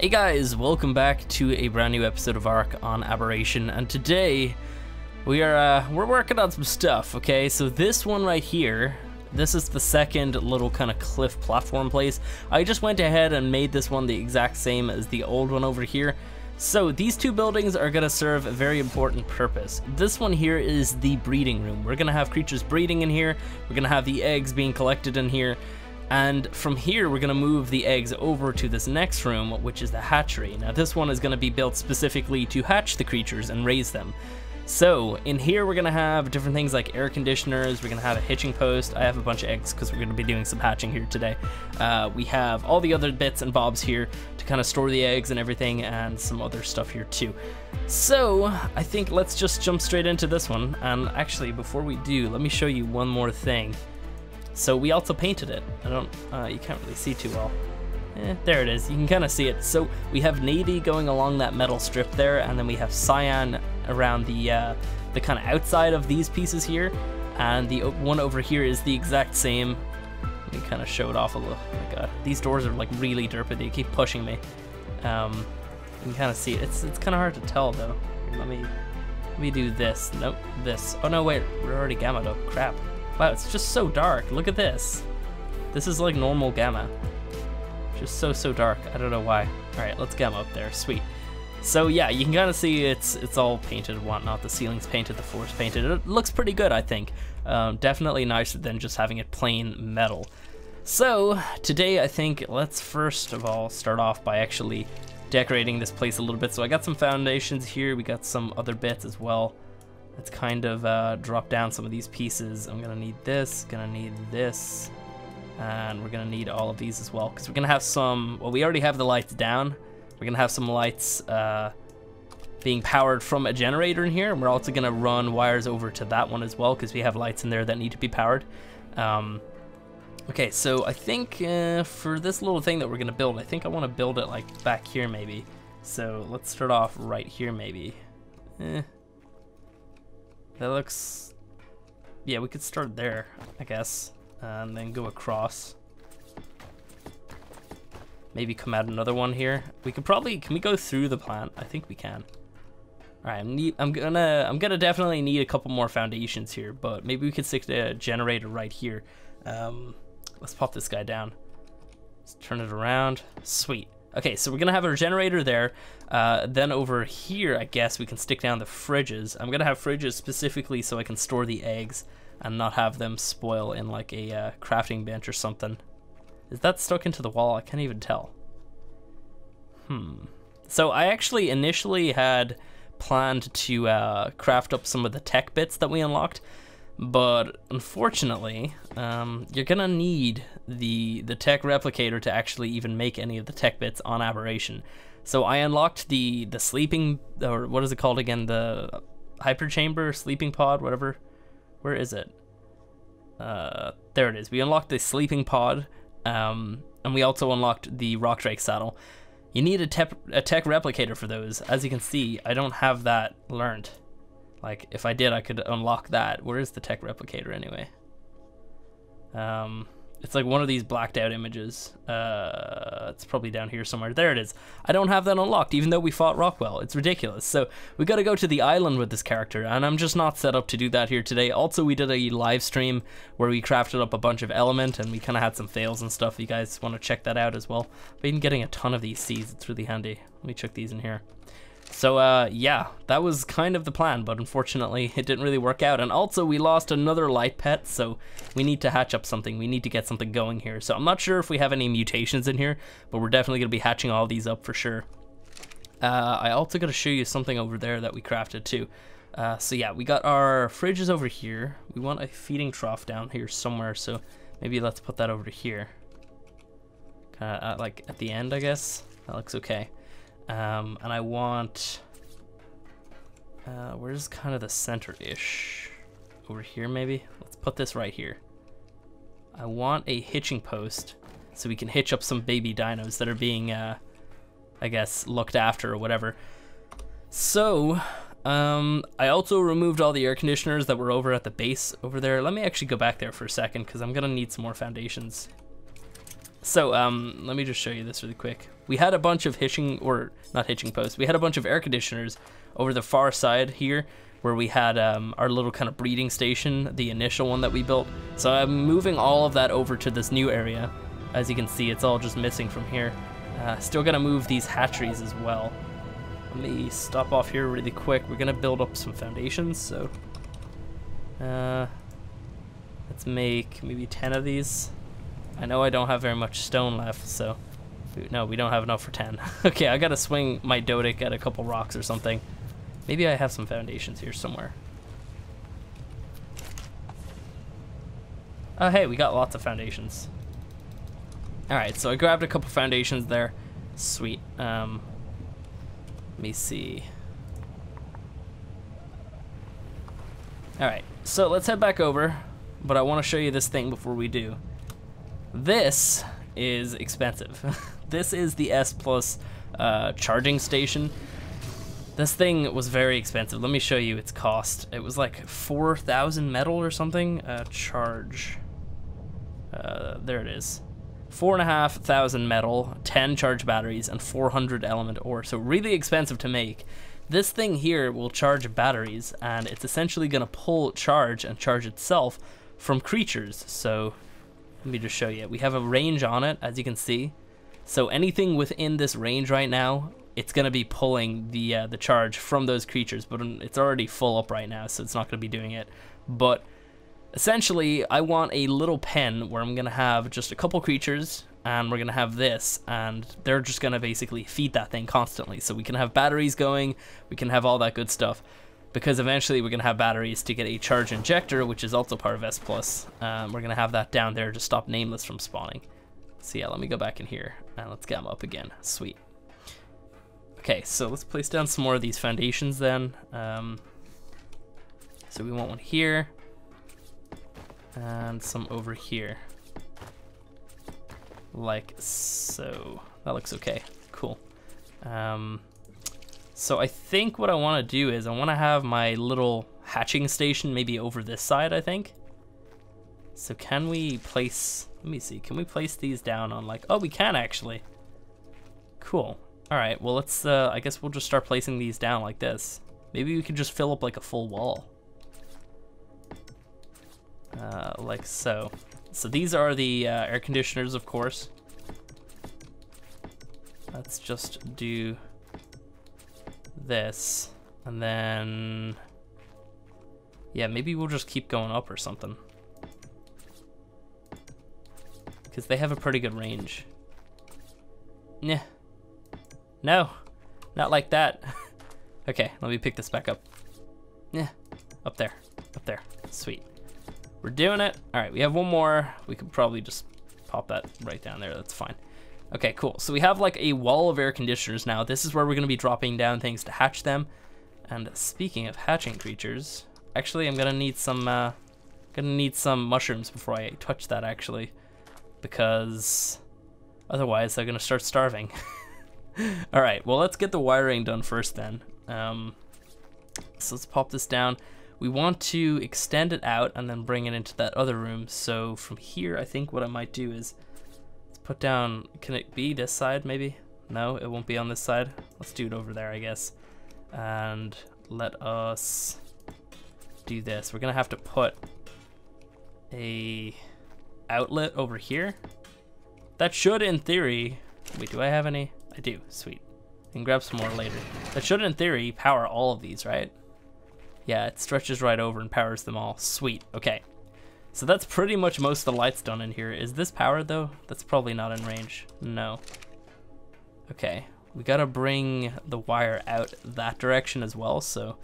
Hey guys, welcome back to a brand new episode of Ark on Aberration, and today we are uh, we're working on some stuff. Okay, so this one right here, this is the second little kind of cliff platform place. I just went ahead and made this one the exact same as the old one over here. So these two buildings are going to serve a very important purpose. This one here is the breeding room. We're going to have creatures breeding in here. We're going to have the eggs being collected in here. And from here, we're gonna move the eggs over to this next room, which is the hatchery. Now this one is gonna be built specifically to hatch the creatures and raise them. So in here, we're gonna have different things like air conditioners, we're gonna have a hitching post. I have a bunch of eggs because we're gonna be doing some hatching here today. Uh, we have all the other bits and bobs here to kind of store the eggs and everything and some other stuff here too. So I think let's just jump straight into this one. And actually, before we do, let me show you one more thing. So we also painted it. I don't, uh, you can't really see too well. Eh, there it is, you can kind of see it. So we have navy going along that metal strip there, and then we have cyan around the, uh, the kind of outside of these pieces here. And the one over here is the exact same. Let me kind of show it off a little. Oh my god, these doors are like really derpy, they keep pushing me. Um, you can kind of see it. It's, it's kind of hard to tell though. Let me, let me do this. Nope, this. Oh no, wait, we're already gamma up. Crap. Wow, it's just so dark. Look at this. This is like normal gamma. Just so, so dark. I don't know why. All right, let's gamma up there. Sweet. So yeah, you can kind of see it's it's all painted and whatnot. The ceiling's painted, the floor's painted. It looks pretty good, I think. Um, definitely nicer than just having it plain metal. So today, I think let's first of all start off by actually decorating this place a little bit. So I got some foundations here. We got some other bits as well. Let's kind of uh, drop down some of these pieces. I'm gonna need this, gonna need this, and we're gonna need all of these as well because we're gonna have some, well we already have the lights down. We're gonna have some lights uh, being powered from a generator in here and we're also gonna run wires over to that one as well because we have lights in there that need to be powered. Um, okay, so I think uh, for this little thing that we're gonna build, I think I wanna build it like back here maybe. So let's start off right here maybe. Eh, that looks... Yeah, we could start there, I guess. And then go across. Maybe come out another one here. We could probably... Can we go through the plant? I think we can. Alright, I'm, I'm gonna I'm gonna definitely need a couple more foundations here, but maybe we could stick the generator right here. Um, let's pop this guy down. Let's turn it around. Sweet. Okay, so we're gonna have our generator there. Uh, then over here, I guess we can stick down the fridges. I'm gonna have fridges specifically so I can store the eggs and not have them spoil in like a uh, crafting bench or something. Is that stuck into the wall? I can't even tell. Hmm. So I actually initially had planned to uh, craft up some of the tech bits that we unlocked, but unfortunately, um, you're gonna need the the Tek replicator to actually even make any of the tech bits on Aberration. So I unlocked the the sleeping or what is it called again? The hyper chamber, sleeping pod, whatever. Where is it? Uh, there it is. We unlocked the sleeping pod, um, and we also unlocked the rock drake saddle. You need a, tech a Tek replicator for those. As you can see, I don't have that learned. Like, if I did, I could unlock that. Where is the Tek replicator anyway? Um, it's like one of these blacked out images. Uh, it's probably down here somewhere. There it is. I don't have that unlocked, even though we fought Rockwell. It's ridiculous. So we got to go to the island with this character, and I'm just not set up to do that here today. Also, we did a live stream where we crafted up a bunch of element, and we kind of had some fails and stuff. You guys want to check that out as well. But even getting a ton of these seeds, it's really handy. Let me check these in here. So uh, yeah, that was kind of the plan, but unfortunately it didn't really work out. And also we lost another light pet, so we need to hatch up something. We need to get something going here. So I'm not sure if we have any mutations in here, but we're definitely gonna be hatching all these up for sure. Uh, I also gotta show you something over there that we crafted too. Uh, so yeah, we got our fridges over here. We want a feeding trough down here somewhere, so maybe let's put that over here. Kinda uh, like at the end, I guess. That looks okay. Um, and I want, uh, where's kind of the center-ish? Over here, maybe? Let's put this right here. I want a hitching post so we can hitch up some baby dinos that are being, uh, I guess, looked after or whatever. So, um, I also removed all the air conditioners that were over at the base over there. Let me actually go back there for a second because I'm going to need some more foundations. So um, let me just show you this really quick. We had a bunch of hitching, or not hitching posts, we had a bunch of air conditioners over the far side here where we had um, our little kind of breeding station, the initial one that we built. So I'm moving all of that over to this new area. As you can see, it's all just missing from here. Uh, still gonna move these hatcheries as well. Let me stop off here really quick. We're gonna build up some foundations, so... Uh, let's make maybe 10 of these. I know I don't have very much stone left, so... No, we don't have enough for 10. okay, I gotta swing my Doedic at a couple rocks or something. Maybe I have some foundations here somewhere. Oh, hey, we got lots of foundations. Alright, so I grabbed a couple foundations there. Sweet. Um, let me see. Alright, so let's head back over, but I want to show you this thing before we do. This is expensive. this is the S Plus uh, charging station. This thing was very expensive. Let me show you its cost. It was like 4,000 metal or something. Uh, charge. Uh, there it is. Four and a half thousand metal, 10 charge batteries, and 400 element ore. So really expensive to make. This thing here will charge batteries, and it's essentially going to pull charge and charge itself from creatures. So let me just show you. We have a range on it, as you can see. So anything within this range right now it's going to be pulling the uh, the charge from those creatures, but it's already full up right now, so it's not going to be doing it. But essentially, I want a little pen where I'm going to have just a couple creatures, and we're going to have this, and they're just going to basically feed that thing constantly. So we can have batteries going, we can have all that good stuff. Because eventually we're going to have batteries to get a charge injector, which is also part of S+. Plus. Um, we're going to have that down there to stop Nameless from spawning. So yeah, let me go back in here, and let's get them up again. Sweet. Okay, so let's place down some more of these foundations then. Um, so we want one here and some over here. Like so. That looks okay. Cool. Um, so I think what I want to do is I want to have my little hatching station maybe over this side, I think. So can we place, let me see, can we place these down on like, oh, we can actually. Cool. All right, well, let's, uh, I guess we'll just start placing these down like this. Maybe we can just fill up like a full wall. Uh, like so. So these are the uh, air conditioners, of course. Let's just do this. And then, yeah, maybe we'll just keep going up or something. Because they have a pretty good range. Yeah. No, not like that. okay, let me pick this back up. Yeah, up there, up there. Sweet. We're doing it. All right, we have one more. We could probably just pop that right down there. That's fine. Okay, cool. So we have like a wall of air conditioners now. This is where we're going to be dropping down things to hatch them. And speaking of hatching creatures, actually I'm going to need some uh to need some mushrooms before I touch that actually because otherwise they're going to start starving. All right, well, let's get the wiring done first then. Um, so let's pop this down. We want to extend it out and then bring it into that other room. So from here, I think what I might do is put down, can it be this side maybe? No, it won't be on this side. Let's do it over there, I guess. And let us do this. We're gonna have to put a outlet over here. That should, in theory, wait, do I have any? I do, sweet. And grab some more later. That should, in theory, power all of these, right? Yeah, it stretches right over and powers them all. Sweet, okay. So that's pretty much most of the lights done in here. Is this powered though? That's probably not in range. No. Okay, we gotta bring the wire out that direction as well, so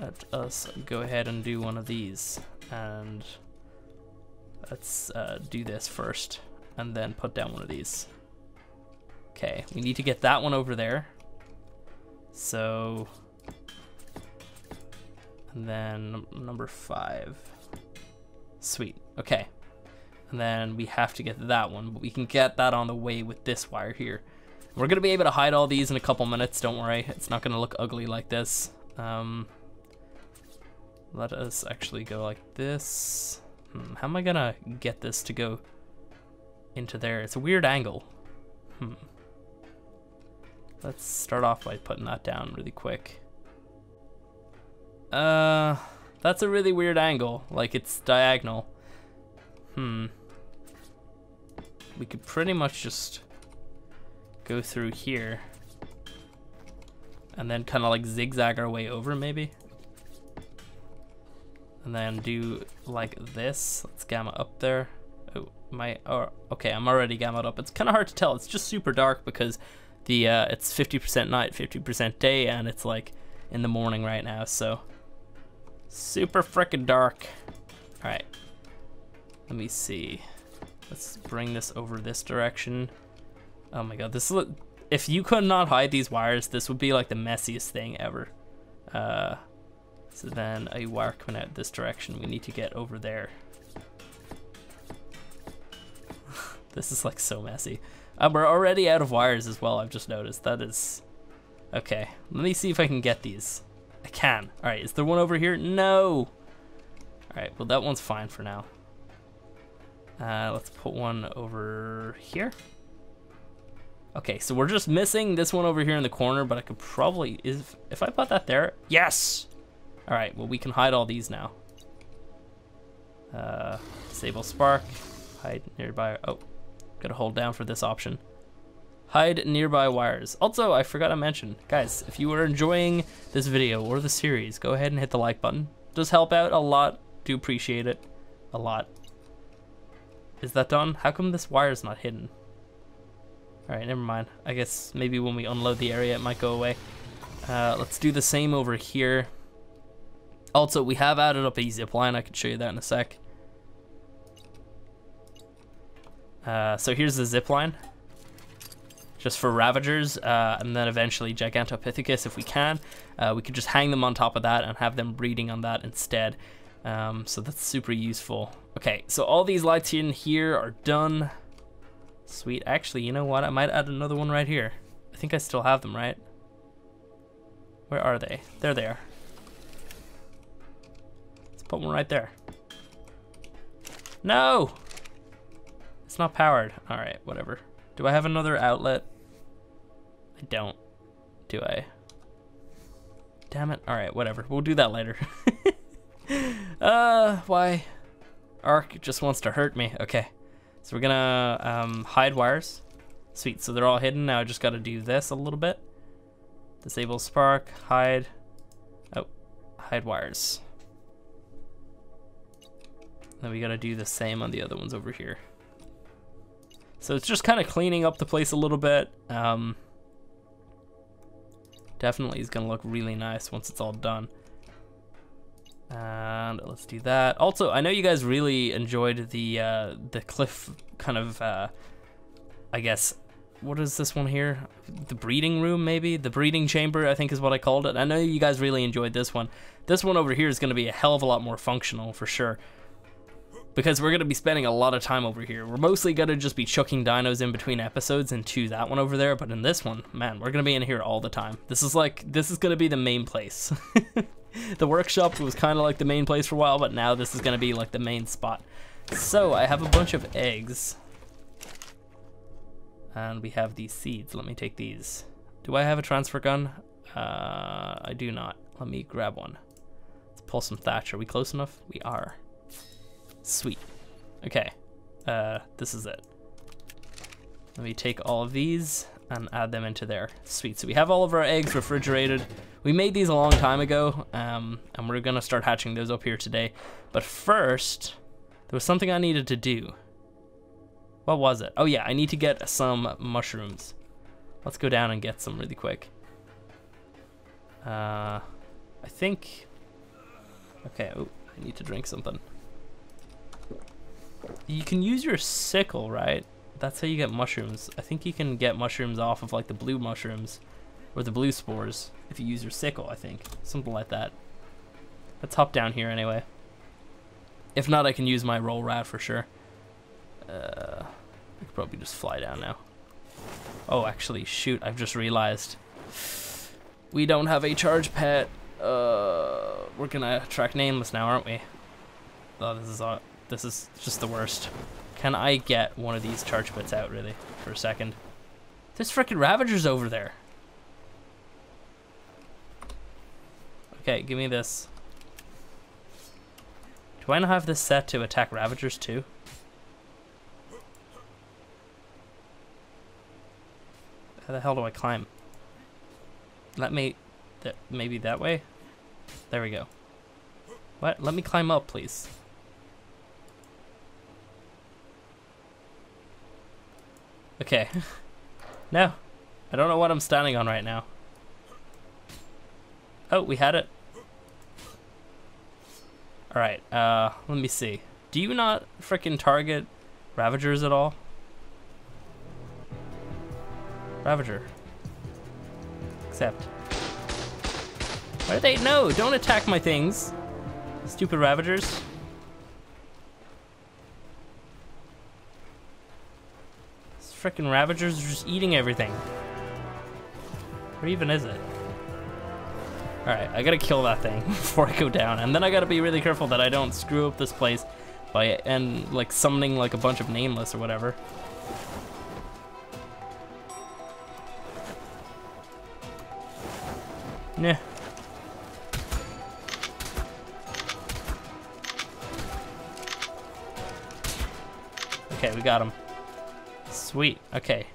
let us go ahead and do one of these. And let's uh, do this first and then put down one of these. Okay, we need to get that one over there. So, and then number five. Sweet, okay. And then we have to get that one, but we can get that on the way with this wire here. We're gonna be able to hide all these in a couple minutes, don't worry. It's not gonna look ugly like this. Um, let us actually go like this. Hmm, how am I gonna get this to go into there. It's a weird angle. Hmm. Let's start off by putting that down really quick. Uh, that's a really weird angle. Like it's diagonal. Hmm. We could pretty much just go through here and then kind of like zigzag our way over maybe and then do like this let's gamma up there oh my oh okay I'm already gammaed up it's kind of hard to tell it's just super dark because the uh, it's 50% night 50% day and it's like in the morning right now so super freaking dark all right let me see let's bring this over this direction oh my god this is if you could not hide these wires, this would be like the messiest thing ever. Uh, so then a wire coming out this direction, we need to get over there. this is like so messy. Uh, we're already out of wires as well, I've just noticed. That is... Okay, let me see if I can get these. I can. Alright, is there one over here? No! Alright, well that one's fine for now. Uh, let's put one over here. Okay, so we're just missing this one over here in the corner, but I could probably, if, if I put that there, yes! All right, well, we can hide all these now. Uh, disable spark, hide nearby, oh, gotta hold down for this option. Hide nearby wires. Also, I forgot to mention, guys, if you are enjoying this video or the series, go ahead and hit the like button. Does help out a lot, do appreciate it, a lot. Is that done? How come this wire is not hidden? Alright, never mind. I guess maybe when we unload the area it might go away. Uh, let's do the same over here. Also, we have added up a zip line. I can show you that in a sec. Uh, so here's the zip line. Just for Ravagers, uh, and then eventually Gigantopithecus if we can. Uh, we could just hang them on top of that and have them breeding on that instead. Um, so that's super useful. Okay, so all these lights in here are done. Sweet. Actually, you know what? I might add another one right here. I think I still have them, right? Where are they? There they are. Let's put one right there. No! It's not powered. Alright, whatever. Do I have another outlet? Don't. Do I? Damn it. Alright, whatever. We'll do that later. uh, why? Ark just wants to hurt me. Okay. So we're gonna um, hide wires. Sweet, so they're all hidden. Now I just gotta do this a little bit. Disable spark, hide. Oh, hide wires. Then we gotta do the same on the other ones over here. So it's just kind of cleaning up the place a little bit. Um, definitely is gonna look really nice once it's all done. And let's do that. Also, I know you guys really enjoyed the uh, the cliff kind of, uh, I guess, what is this one here? The breeding room, maybe? The breeding chamber, I think is what I called it. I know you guys really enjoyed this one. This one over here is going to be a hell of a lot more functional, for sure. Because we're going to be spending a lot of time over here. We're mostly going to just be chucking dinos in between episodes into that one over there. But in this one, man, we're going to be in here all the time. This is like, this is going to be the main place. the workshop was kind of like the main place for a while, but now this is going to be like the main spot. So I have a bunch of eggs. And we have these seeds. Let me take these. Do I have a transfer gun? Uh, I do not. Let me grab one. Let's pull some thatch. Are we close enough? We are. Sweet. Okay. Uh, this is it. Let me take all of these and add them into there. Sweet. So we have all of our eggs refrigerated. We made these a long time ago, um, and we're gonna start hatching those up here today. But first, there was something I needed to do. What was it? Oh yeah, I need to get some mushrooms. Let's go down and get some really quick. Uh, I think... Okay, oh, I need to drink something. You can use your sickle, right? That's how you get mushrooms. I think you can get mushrooms off of like the blue mushrooms or the blue spores if you use your sickle, I think. Something like that. Let's hop down here anyway. If not, I can use my roll rat for sure. Uh, I could probably just fly down now. Oh, actually, shoot, I've just realized. We don't have a charge pet. Uh, we're gonna track nameless now, aren't we? Oh, this is this is just the worst. Can I get one of these charge bits out, really, for a second? There's freaking Ravagers over there. Okay, give me this. Do I not have this set to attack Ravagers too? How the hell do I climb? Let me... Maybe that way? There we go. What? Let me climb up, please. Okay. no. I don't know what I'm standing on right now. Oh, we had it. Alright, uh, let me see. Do you not freaking target Ravagers at all? Ravager. Accept. Why do they? No, don't attack my things. Stupid Ravagers. Freaking Ravagers are just eating everything. Where even is it? Alright, I gotta kill that thing before I go down. And then I gotta be really careful that I don't screw up this place by and like summoning like a bunch of nameless or whatever. Nah. Okay, we got him. Sweet, okay.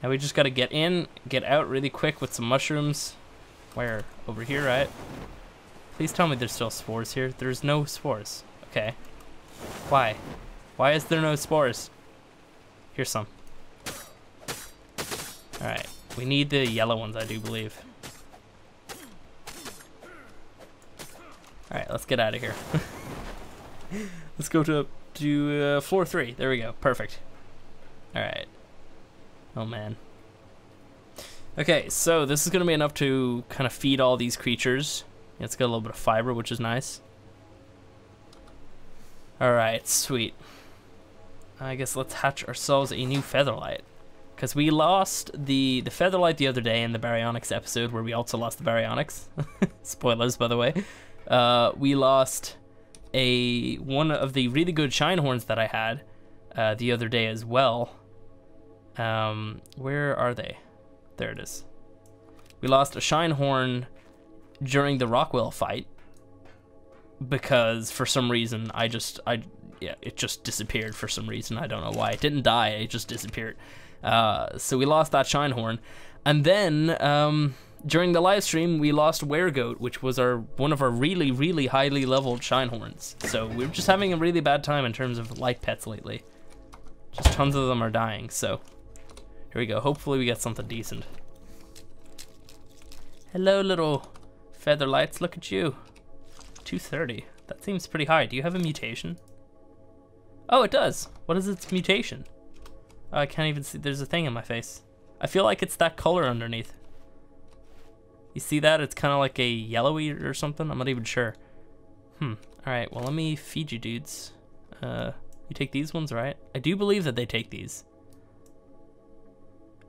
Now we just gotta get in, get out really quick with some mushrooms. Where? Over here, right? Please tell me there's still spores here. There's no spores. Okay. Why? Why is there no spores? Here's some. Alright. We need the yellow ones, I do believe. Alright, let's get out of here. let's go to, to uh, floor three. There we go. Perfect. Alright. Oh, man. Okay, so this is to be enough to kind of feed all these creatures. It's got a little bit of fiber, which is nice. Alright, sweet. I guess let's hatch ourselves a new Featherlight. Because we lost the, the Featherlight the other day in the Baryonyx episode, where we also lost the Baryonyx. Spoilers, by the way uh, we lost a one of the really good shine horns that I had uh, the other day as well. Um, where are they? There it is. We lost a shine horn during the Rockwell fight because for some reason I just I yeah it just disappeared for some reason I don't know why it didn't die it just disappeared. Uh, so we lost that shine horn, and then um, during the live stream, we lost Weregoat, which was our one of our really, really highly leveled Shinehorns. So we're just having a really bad time in terms of light pets lately. Just tons of them are dying, so here we go. Hopefully we get something decent. Hello, little feather lights. Look at you. 230. That seems pretty high. Do you have a mutation? Oh, it does. What is its mutation? Oh, I can't even see. There's a thing in my face. I feel like it's that color underneath. You see that? It's kind of like a yellowy or something. I'm not even sure. Hmm. All right. Well, let me feed you dudes. Uh, you take these ones, right? I do believe that they take these.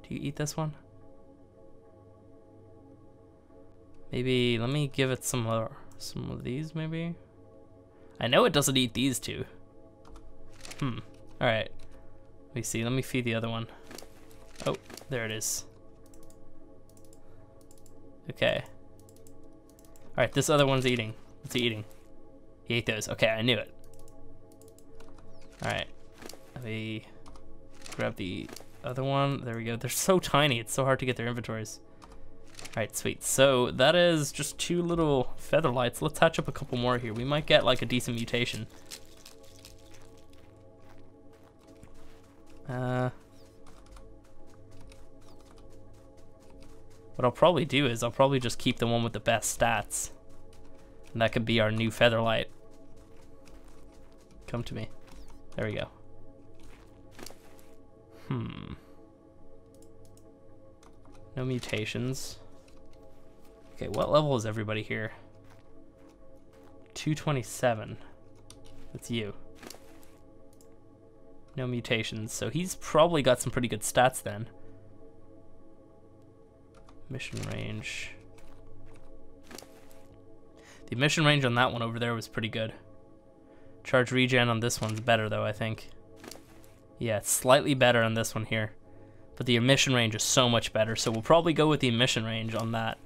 Do you eat this one? Maybe let me give it some some of these maybe. I know it doesn't eat these two. Hmm. All right. Let me see. Let me feed the other one. Oh, there it is. Okay. Alright, this other one's eating. What's he eating? He ate those. Okay, I knew it. Alright. Let me grab the other one. There we go. They're so tiny. It's so hard to get their inventories. Alright, sweet. So that is just two little feather lights. Let's hatch up a couple more here. We might get like a decent mutation. Uh, What I'll probably do is I'll probably just keep the one with the best stats. And that could be our new feather light. Come to me. There we go. Hmm. No mutations. Okay, what level is everybody here? 227. That's you. No mutations, so he's probably got some pretty good stats then. Mission range. The mission range on that one over there was pretty good. Charge regen on this one's better though, I think. Yeah, it's slightly better on this one here. But the emission range is so much better, so we'll probably go with the emission range on that.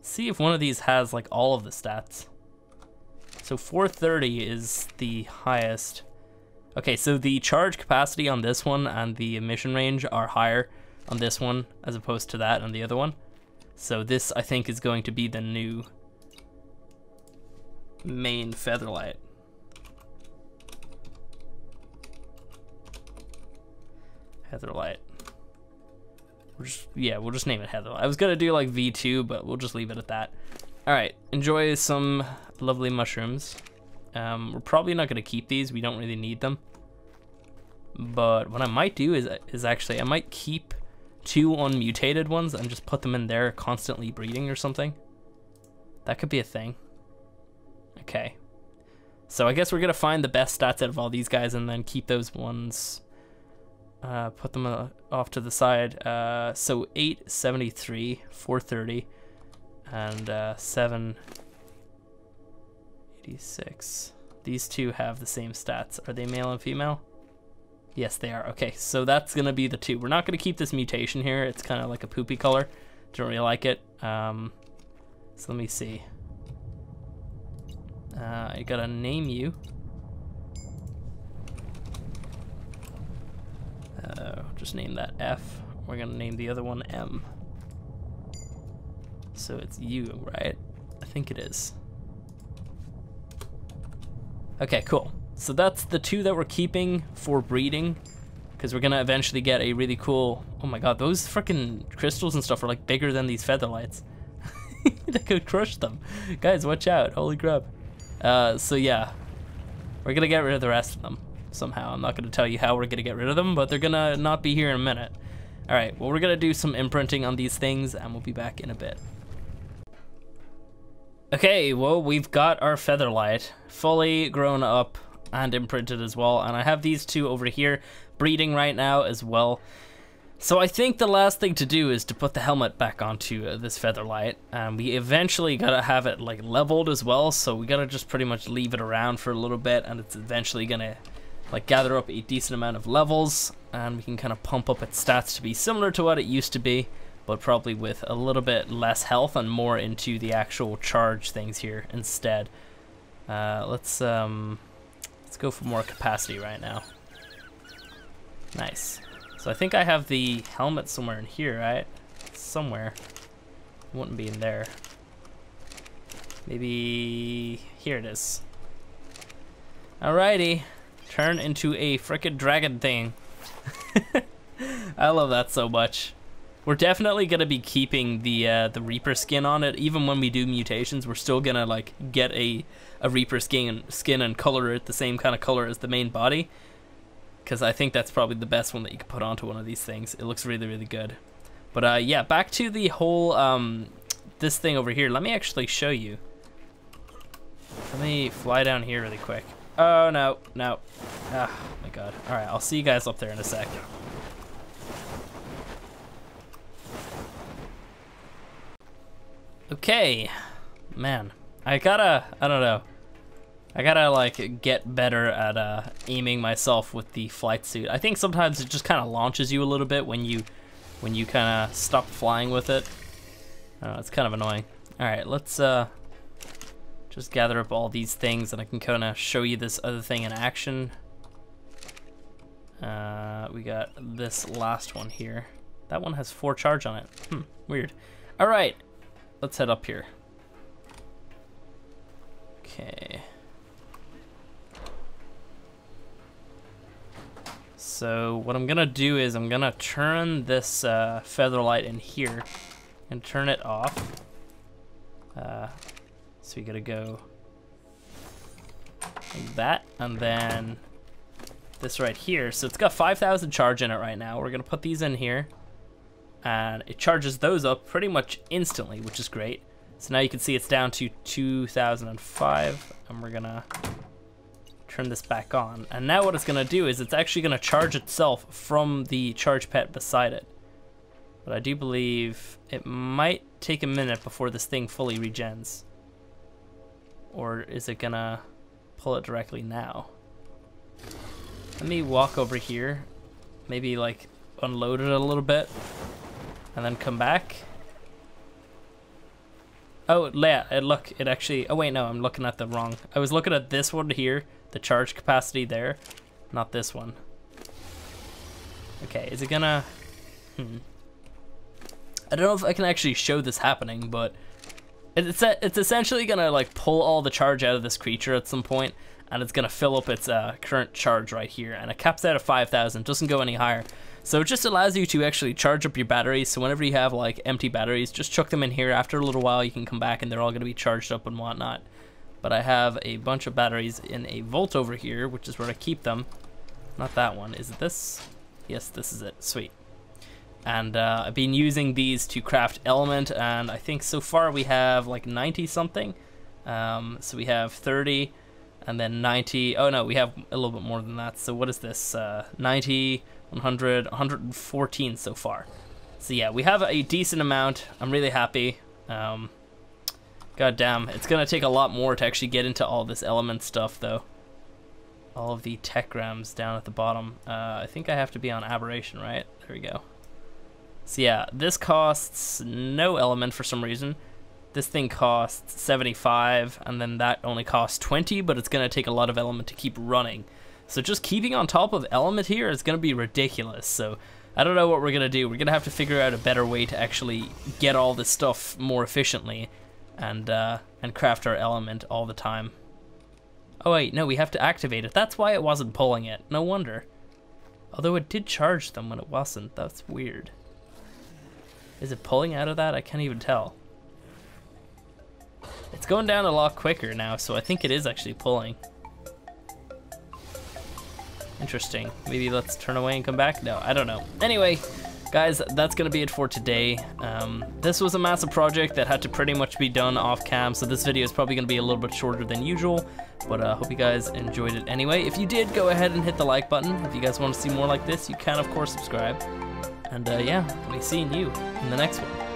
See if one of these has like all of the stats. So 430 is the highest. Okay, so the charge capacity on this one and the emission range are higher on this one as opposed to that on the other one. So this, I think, is going to be the new main Featherlight. Heatherlight. We're just, yeah, we'll just name it Heatherlight. I was gonna do like V2, but we'll just leave it at that. All right, enjoy some lovely mushrooms. Um, we're probably not gonna keep these. We don't really need them. But what I might do is, is actually, I might keep two unmutated ones and just put them in there constantly breeding or something. That could be a thing. Okay. So I guess we're gonna find the best stats out of all these guys and then keep those ones, uh, put them uh, off to the side. Uh, so 873, 430, and uh, 786. These two have the same stats. Are they male and female? Yes, they are. Okay, so that's going to be the two. We're not going to keep this mutation here. It's kind of like a poopy color. Don't really like it. Um, so let me see. Uh, I got to name you. Uh, just name that F. We're to name the other one M. So it's you, right? I think it is. Okay, cool. So that's the two that we're keeping for breeding. Because we're to eventually get a really cool... Oh my god, those freaking crystals and stuff are like bigger than these featherlights. they could crush them. Guys, watch out. Holy crap. Uh, so yeah, we're to get rid of the rest of them somehow. I'm not going to tell you how we're going to get rid of them, but they're going to not be here in a minute. Alright, well we're going to do some imprinting on these things and we'll be back in a bit. Okay, well we've got our featherlight fully grown up and imprinted as well. And I have these two over here breeding right now as well. So I think the last thing to do is to put the helmet back onto uh, this Featherlight. And we eventually gotta have it like leveled as well. So we gotta just pretty much leave it around for a little bit and it's eventually gonna like gather up a decent amount of levels and we can kind of pump up its stats to be similar to what it used to be but probably with a little bit less health and more into the actual charge things here instead. Uh, let's um, Let's go for more capacity right now. Nice. So I think I have the helmet somewhere in here, right? Somewhere. It wouldn't be in there. Maybe here it is. Alrighty. Turn into a frickin' dragon thing. I love that so much. We're definitely gonna be keeping the uh, the Reaper skin on it. Even when we do mutations, we're still gonna like get a a Reaper skin skin and color it the same kind of color as the main body. Because I think that's probably the best one that you could put onto one of these things. It looks really really good. But uh, yeah, back to the whole um, this thing over here. Let me actually show you. Let me fly down here really quick. Oh no, no. Ah, oh, my god. All right, I'll see you guys up there in a sec. Okay, man, I gotta, I don't know. I gotta like get better at uh, aiming myself with the flight suit. I think sometimes it just kind of launches you a little bit when you, when you kind of stop flying with it. Know, it's kind of annoying. All right, let's uh, just gather up all these things and I can kind of show you this other thing in action. Uh, we got this last one here. That one has four charge on it. Hmm, weird. All right, let's head up here. Okay. So what I'm gonna do is I'm gonna turn this uh, feather light in here and turn it off. Uh, so we gotta go like that, and then this right here. So it's got 5,000 charge in it right now. We're gonna put these in here and it charges those up pretty much instantly, which is great. So now you can see it's down to 2005, and we're gonna turn this back on. And now what it's gonna do is it's actually gonna charge itself from the charge pet beside it. But I do believe it might take a minute before this thing fully regens. Or is it gonna pull it directly now? Let me walk over here. Maybe like unload it a little bit. And then come back. Oh, yeah, it, look, it actually, oh wait, no, I'm looking at the wrong. I was looking at this one here, the charge capacity there, not this one. Okay, is it gonna, hmm. I don't know if I can actually show this happening, but it's it's essentially gonna like pull all the charge out of this creature at some point, and it's gonna fill up its uh, current charge right here, and it caps out at 5,000, doesn't go any higher. So it just allows you to actually charge up your batteries. So whenever you have like empty batteries, just chuck them in here. After a little while, you can come back and they're all gonna be charged up and whatnot. But I have a bunch of batteries in a vault over here, which is where I keep them. Not that one. Is it this? Yes, this is it. Sweet. And uh, I've been using these to craft element, and I think so far we have like 90 something. Um, so we have 30, and then 90. Oh no, we have a little bit more than that. So what is this? Uh, 90, 100, 114 so far. So yeah, we have a decent amount. I'm really happy. Um, God damn, it's gonna take a lot more to actually get into all this element stuff though. All of the Tekgrams down at the bottom. Uh, I think I have to be on aberration, right? There we go. So yeah, this costs no element for some reason. This thing costs 75, and then that only costs 20, but it's gonna take a lot of element to keep running. So just keeping on top of element here is going to be ridiculous. So I don't know what we're going to do. We're going to have to figure out a better way to actually get all this stuff more efficiently and, uh, and craft our element all the time. Oh wait, no, we have to activate it. That's why it wasn't pulling it. No wonder. Although it did charge them when it wasn't. That's weird. Is it pulling out of that? I can't even tell. It's going down a lot quicker now, so I think it is actually pulling. Interesting. Maybe let's turn away and come back? No, I don't know. Anyway, guys, that's gonna be it for today. Um, this was a massive project that had to pretty much be done off cam, so this video is probably gonna be a little bit shorter than usual, but I uh, hope you guys enjoyed it anyway. If you did, go ahead and hit the like button. If you guys want to see more like this, you can, of course, subscribe. And uh, yeah, I'll be seeing you in the next one.